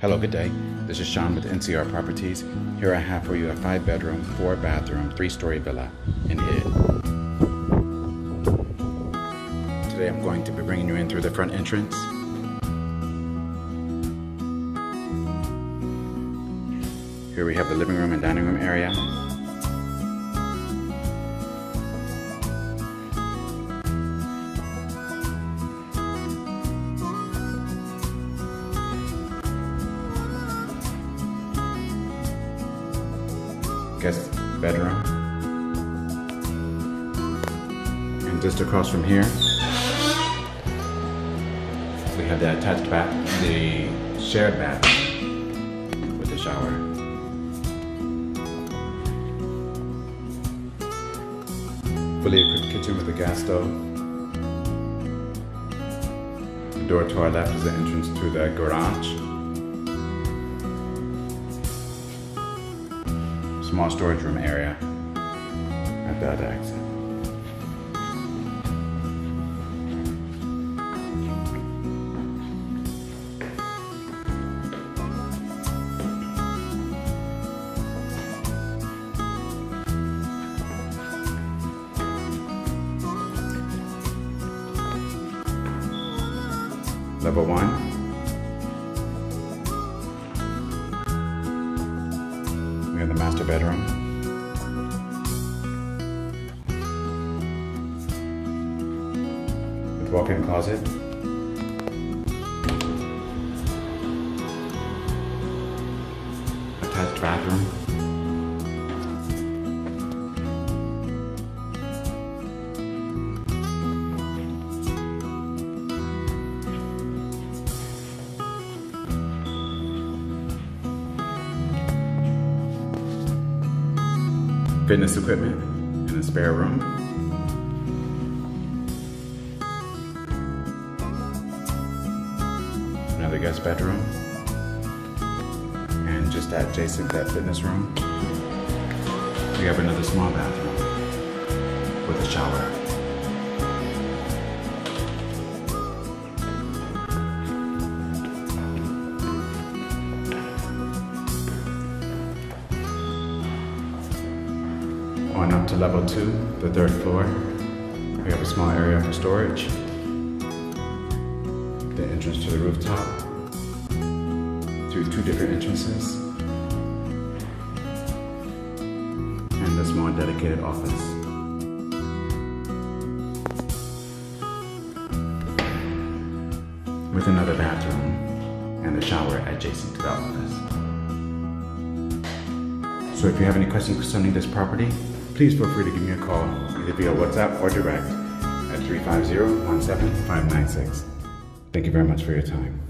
Hello, good day. This is Sean with NCR Properties. Here I have for you a five bedroom, four bathroom, three story villa in Hidd. Today I'm going to be bringing you in through the front entrance. Here we have the living room and dining room area. Guest bedroom. And just across from here, we have the attached bath, the shared bath with the shower. Fully equipped kitchen with a gas stove. The door to our left is the entrance to the garage. Small storage room area at that exit. Level one. In the master bedroom. With walk-in closet. Attached bathroom. Fitness equipment in a spare room. Another guest bedroom. And just adjacent that fitness room, we have another small bathroom with a shower. Up to level two, the third floor, we have a small area for storage. The entrance to the rooftop, through two different entrances. And a small dedicated office. With another bathroom and a shower adjacent to the office. So if you have any questions concerning this property, please feel free to give me a call either via WhatsApp or direct at 350-17596. Thank you very much for your time.